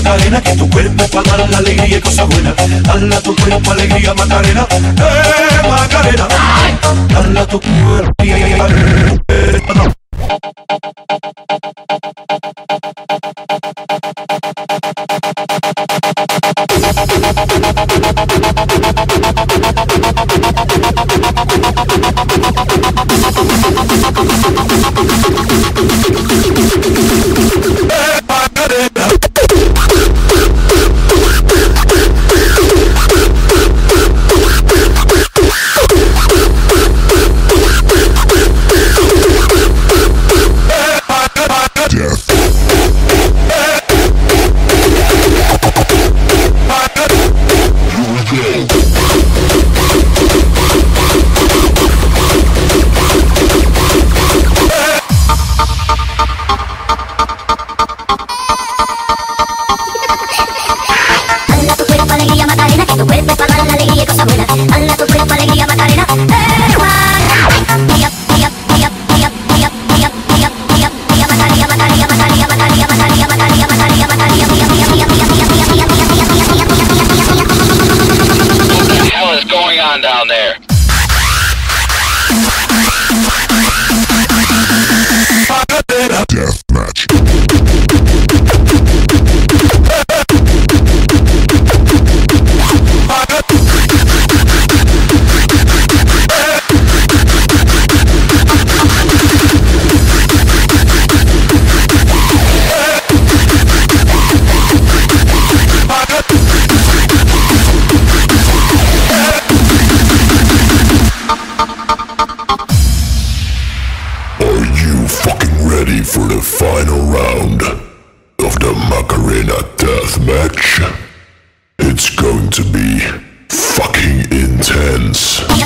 Macarena, que tu cuerpo para dar la alegría y cosas buenas. Tu cuerpo alegría Macarena, eh Macarena. Dala tu cuerpo alegría. Fucking ready for the final round of the Macarena Death Match? It's going to be fucking intense. What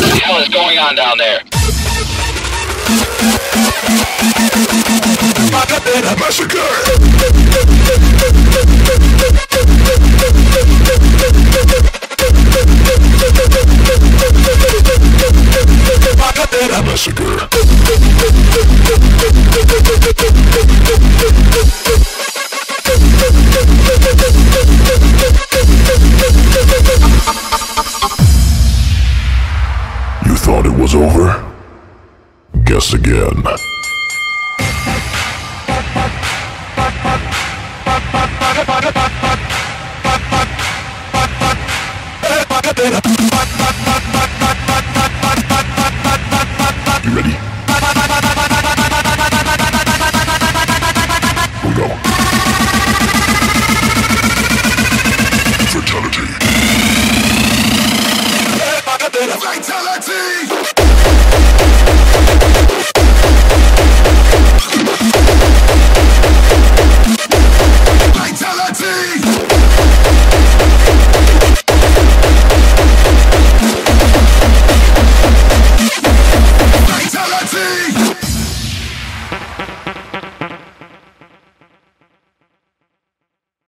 the hell is going on down there? Macarena Massacre! again. You ready?